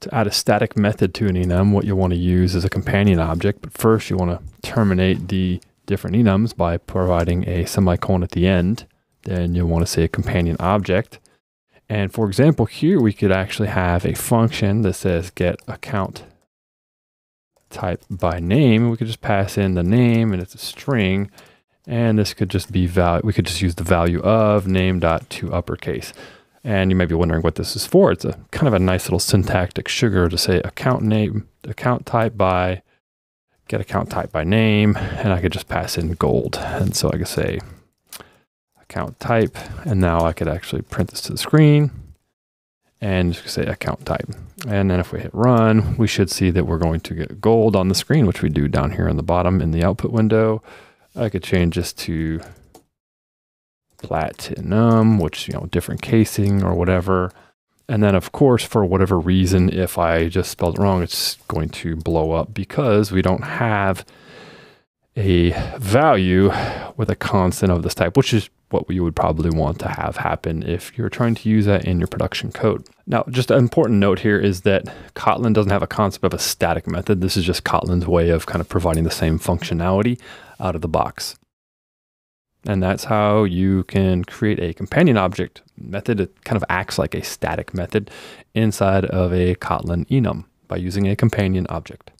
To add a static method to an enum, what you'll want to use is a companion object, but first you want to terminate the different enums by providing a semicolon at the end. Then you'll want to say a companion object. And for example, here we could actually have a function that says get account type by name. We could just pass in the name and it's a string. And this could just be value. We could just use the value of name dot to uppercase. And you might be wondering what this is for. It's a kind of a nice little syntactic sugar to say account name, account type by, get account type by name, and I could just pass in gold. And so I could say account type, and now I could actually print this to the screen and just say account type. And then if we hit run, we should see that we're going to get gold on the screen, which we do down here on the bottom in the output window. I could change this to platinum, which, you know, different casing or whatever. And then, of course, for whatever reason, if I just spelled it wrong, it's going to blow up because we don't have a value with a constant of this type, which is what you would probably want to have happen if you're trying to use that in your production code. Now, just an important note here is that Kotlin doesn't have a concept of a static method. This is just Kotlin's way of kind of providing the same functionality out of the box. And that's how you can create a companion object method. It kind of acts like a static method inside of a Kotlin enum by using a companion object.